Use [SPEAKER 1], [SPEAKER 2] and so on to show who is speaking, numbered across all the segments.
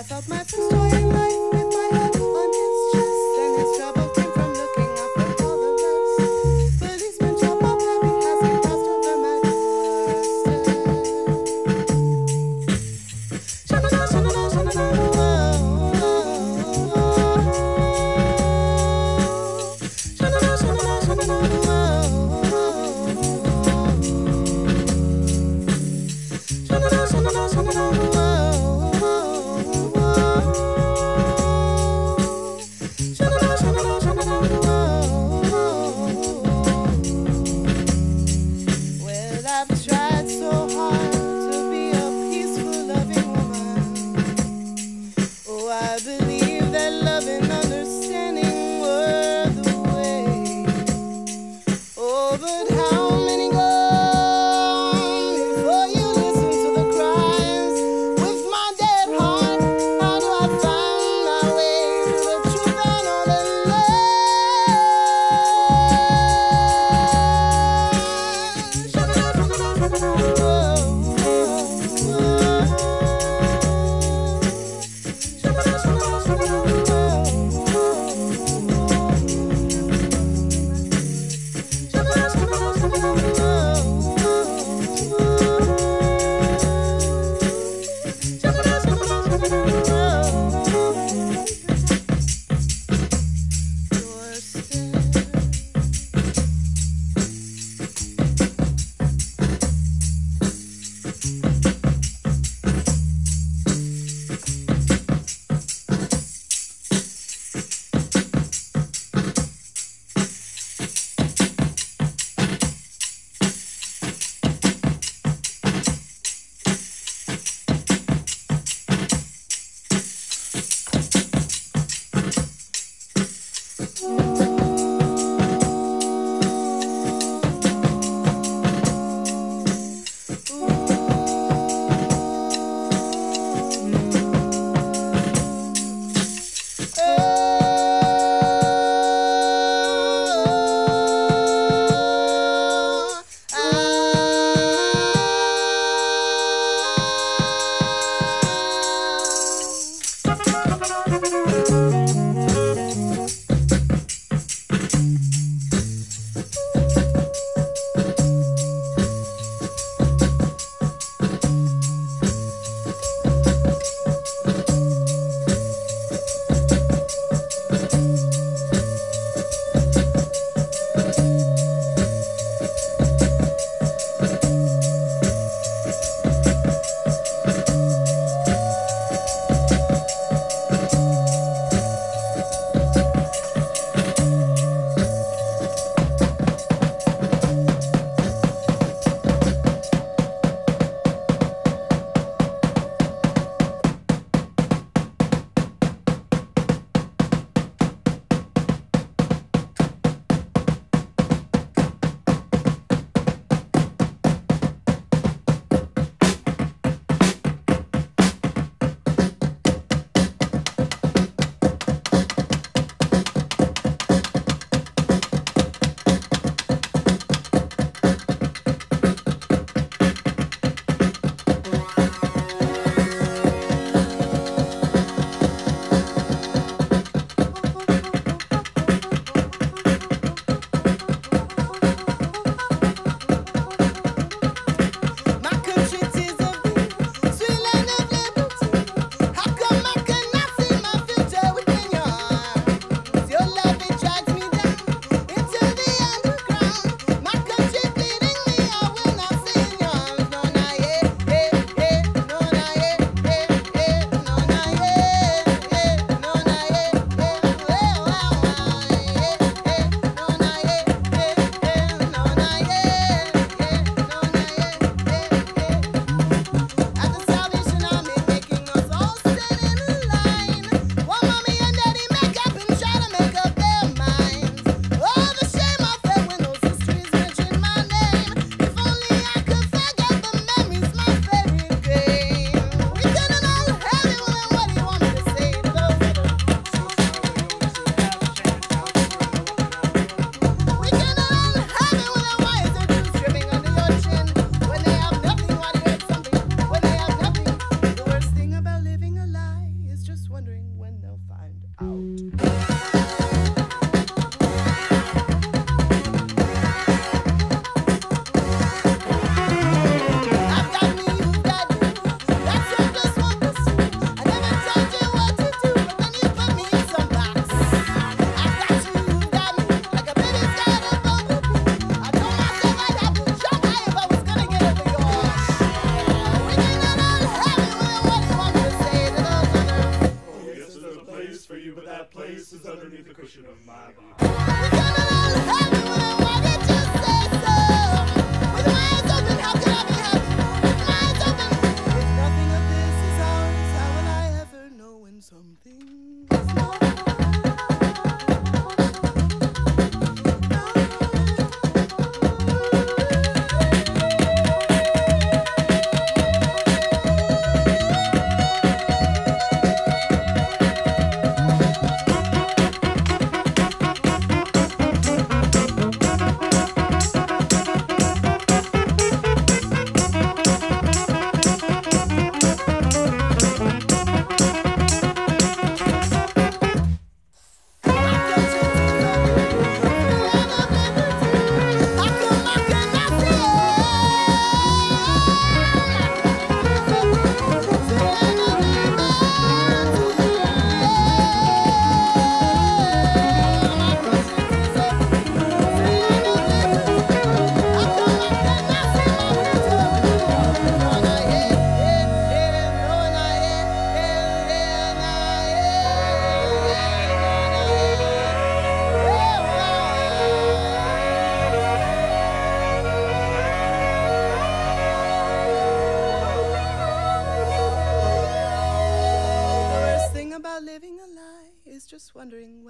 [SPEAKER 1] I felt my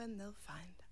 [SPEAKER 1] when they'll find